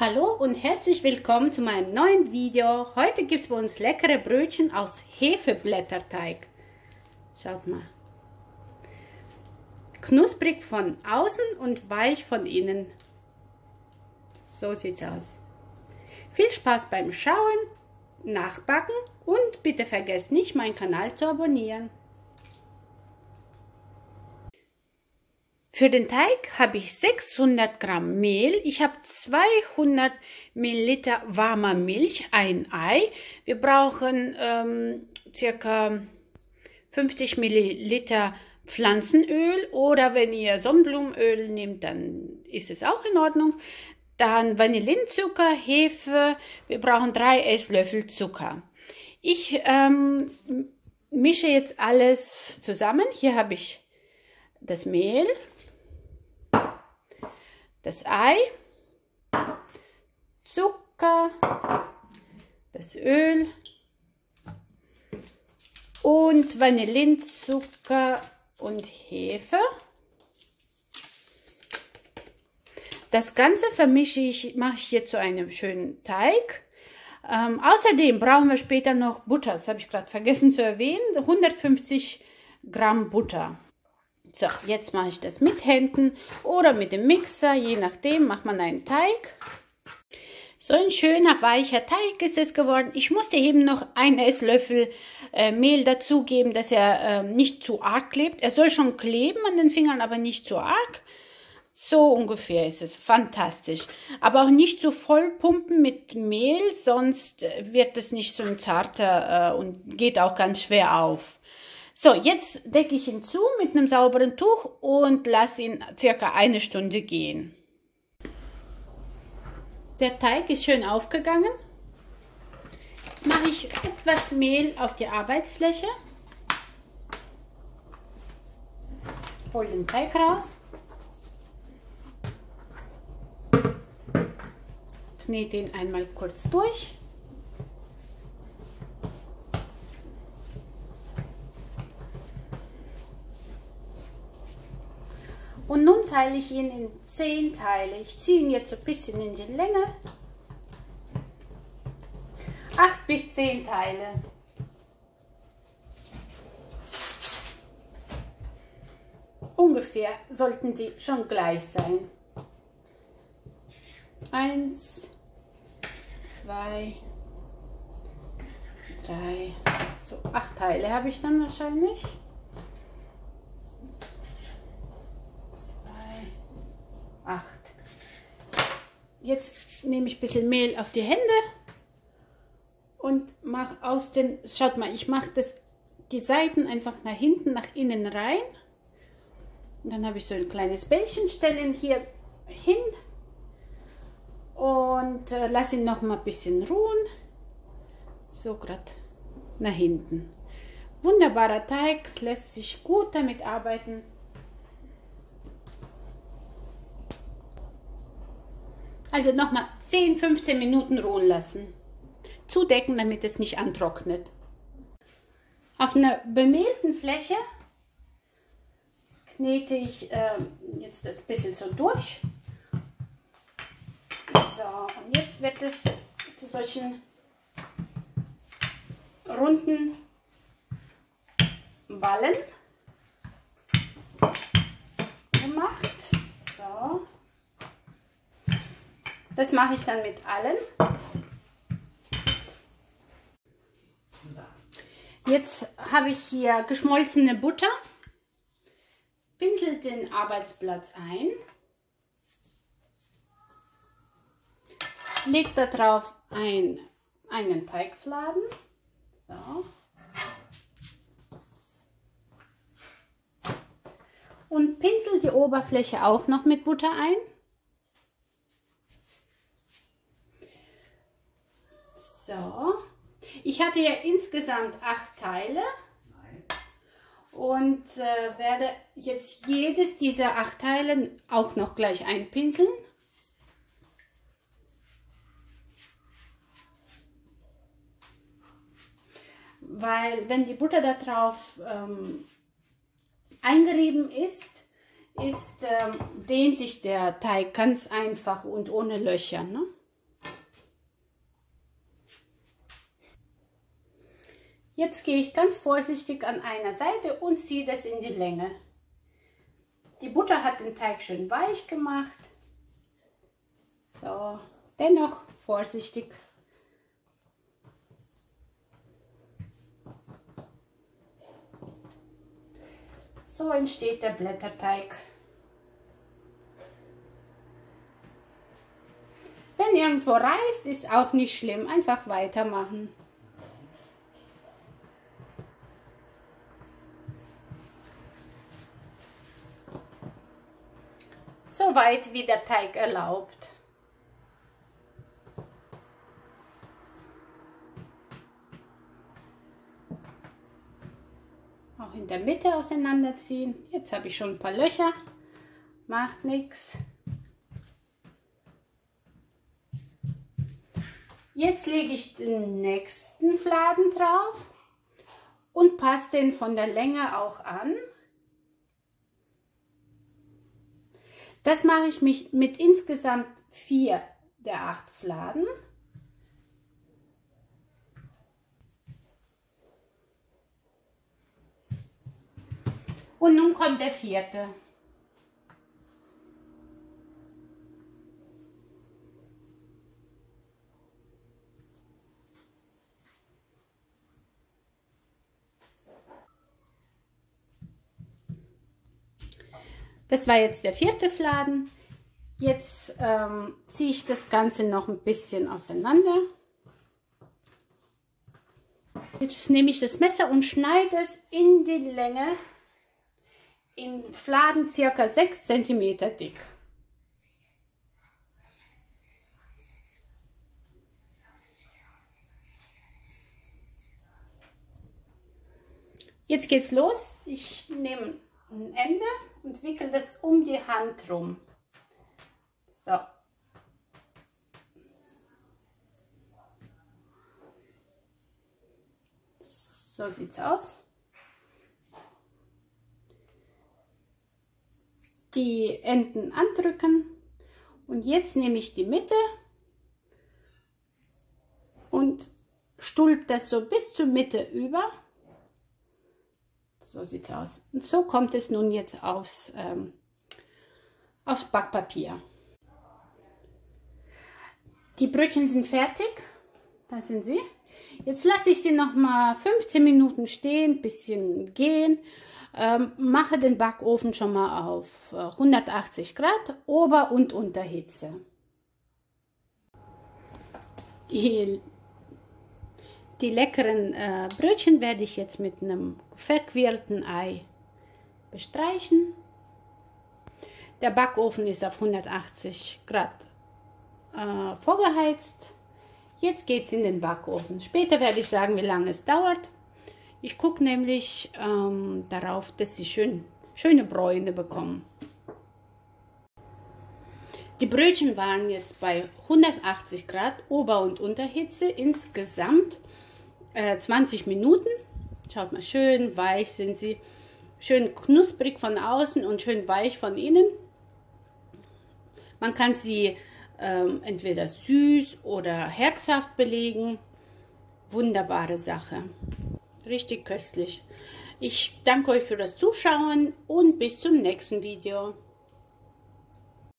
Hallo und herzlich willkommen zu meinem neuen Video. Heute gibt es bei uns leckere Brötchen aus Hefeblätterteig. Schaut mal. Knusprig von außen und weich von innen. So sieht's aus. Viel Spaß beim Schauen, Nachbacken und bitte vergesst nicht, meinen Kanal zu abonnieren. Für den Teig habe ich 600 Gramm Mehl, ich habe 200 Milliliter warmer Milch, ein Ei. Wir brauchen ähm, circa 50 Milliliter Pflanzenöl oder wenn ihr Sonnenblumenöl nehmt, dann ist es auch in Ordnung. Dann Vanillinzucker, Hefe, wir brauchen drei Esslöffel Zucker. Ich ähm, mische jetzt alles zusammen. Hier habe ich das Mehl, das Ei, Zucker, das Öl und Vanillinzucker und Hefe. Das Ganze vermische ich, mache ich hier zu einem schönen Teig. Ähm, außerdem brauchen wir später noch Butter. Das habe ich gerade vergessen zu erwähnen. 150 Gramm Butter. So, jetzt mache ich das mit Händen oder mit dem Mixer, je nachdem macht man einen Teig. So ein schöner weicher Teig ist es geworden. Ich musste eben noch einen Esslöffel äh, Mehl dazugeben, dass er äh, nicht zu arg klebt. Er soll schon kleben an den Fingern, aber nicht zu arg. So ungefähr ist es. Fantastisch. Aber auch nicht so voll pumpen mit Mehl, sonst wird es nicht so ein zarter äh, und geht auch ganz schwer auf. So, jetzt decke ich ihn zu mit einem sauberen Tuch und lasse ihn circa eine Stunde gehen. Der Teig ist schön aufgegangen. Jetzt mache ich etwas Mehl auf die Arbeitsfläche. Hol den Teig raus. Knete ihn einmal kurz durch. Und nun teile ich ihn in 10 Teile. Ich ziehe ihn jetzt ein bisschen in die Länge. 8 bis 10 Teile. Ungefähr sollten die schon gleich sein. Eins, zwei, drei, so acht Teile habe ich dann wahrscheinlich. 8. Jetzt nehme ich ein bisschen Mehl auf die Hände und mache aus den, schaut mal, ich mache das, die Seiten einfach nach hinten, nach innen rein. Und dann habe ich so ein kleines Bällchen, stelle ihn hier hin und äh, lasse ihn noch mal ein bisschen ruhen. So gerade nach hinten. Wunderbarer Teig, lässt sich gut damit arbeiten. Also nochmal 10, 15 Minuten ruhen lassen. Zudecken, damit es nicht antrocknet. Auf einer bemehlten Fläche knete ich äh, jetzt das bisschen so durch. So, und jetzt wird es zu solchen runden Ballen gemacht. So. Das mache ich dann mit allen. Jetzt habe ich hier geschmolzene Butter. Pinsel den Arbeitsplatz ein. Legt darauf ein, einen Teigfladen. So. Und pinsel die Oberfläche auch noch mit Butter ein. So. Ich hatte ja insgesamt acht Teile. Und äh, werde jetzt jedes dieser acht Teile auch noch gleich einpinseln. Weil wenn die Butter da drauf ähm, eingerieben ist, ist ähm, dehnt sich der Teig ganz einfach und ohne Löcher. Ne? Jetzt gehe ich ganz vorsichtig an einer Seite und ziehe das in die Länge. Die Butter hat den Teig schön weich gemacht. So, dennoch vorsichtig. So entsteht der Blätterteig. Wenn irgendwo reißt, ist auch nicht schlimm. Einfach weitermachen. So weit wie der Teig erlaubt. Auch in der Mitte auseinanderziehen. Jetzt habe ich schon ein paar Löcher. Macht nichts. Jetzt lege ich den nächsten Fladen drauf und passe den von der Länge auch an. Das mache ich mich mit insgesamt vier der acht Fladen. Und nun kommt der vierte. Das war jetzt der vierte Fladen. Jetzt ähm, ziehe ich das Ganze noch ein bisschen auseinander. Jetzt nehme ich das Messer und schneide es in die Länge in Fladen circa 6 cm dick. Jetzt geht's los. Ich nehme ein Ende und wickel das um die Hand rum. So. So sieht's aus. Die Enden andrücken und jetzt nehme ich die Mitte und stülp das so bis zur Mitte über so sieht es aus. Und so kommt es nun jetzt aufs, ähm, aufs Backpapier. Die Brötchen sind fertig. Da sind sie. Jetzt lasse ich sie noch mal 15 Minuten stehen, bisschen gehen. Ähm, mache den Backofen schon mal auf 180 äh, Grad, Ober- und Unterhitze. Die die leckeren äh, Brötchen werde ich jetzt mit einem verquirlten Ei bestreichen. Der Backofen ist auf 180 Grad äh, vorgeheizt. Jetzt geht es in den Backofen. Später werde ich sagen, wie lange es dauert. Ich gucke nämlich ähm, darauf, dass sie schön, schöne Bräune bekommen. Die Brötchen waren jetzt bei 180 Grad Ober- und Unterhitze. Insgesamt äh, 20 Minuten. Schaut mal, schön weich sind sie. Schön knusprig von außen und schön weich von innen. Man kann sie ähm, entweder süß oder herzhaft belegen. Wunderbare Sache. Richtig köstlich. Ich danke euch für das Zuschauen und bis zum nächsten Video.